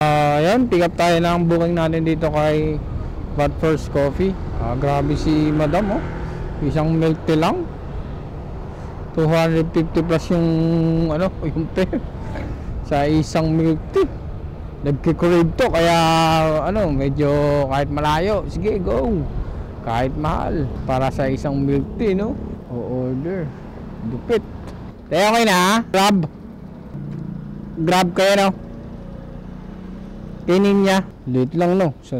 Ah, ayan, pick up tayo ng booking natin dito kay Bad First Coffee. Ah, grabe si Madam oh. Isang milk tea lang. 250 plus yung ano, yung pair. Sa isang milk tea. Nagki-crave to kaya ano, medyo kahit malayo, sige go. Kahit mahal para sa isang milk tea, no? O order. Dupit. Tayo okay na? Grab. Grab kayo, no? Tinin niya. Late lang, no? Sa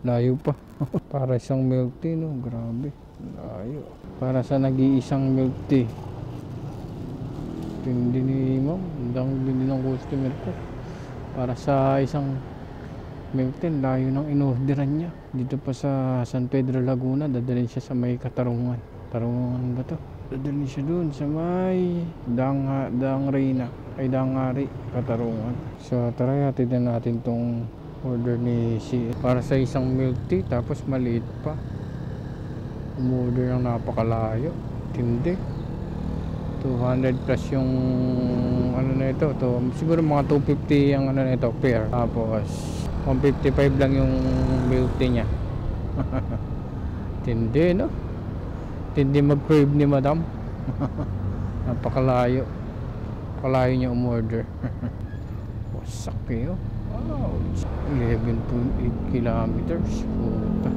layo pa. para isang milk tea, no? Grabe. Layo. Para sa nag-iisang milk tea. Tindi ni ma'am. Ang din ng customer ko. Para sa isang milk tea, layo ng inorderan niya. Dito pa sa San Pedro Laguna, dadalhin siya sa may Katarungan. Tarungan ba to? Dadalhin siya dun sa may Dang, Dang Reyna. Ay Dangari, Katarungan. So tara, hatid na natin tong order ni si para sa isang milk tea tapos maliit pa. Umorder ng napakalayo. Tindi. 200 plus yung ano na ito to siguro mga 250 ang ano na ito pair tapos 155 lang yung milk tea niya tindi no tindi mag crave ni madam. Napakalayo. Kalayo niya umorder. Wasak kayo wow. 11.8 kilometers. Puta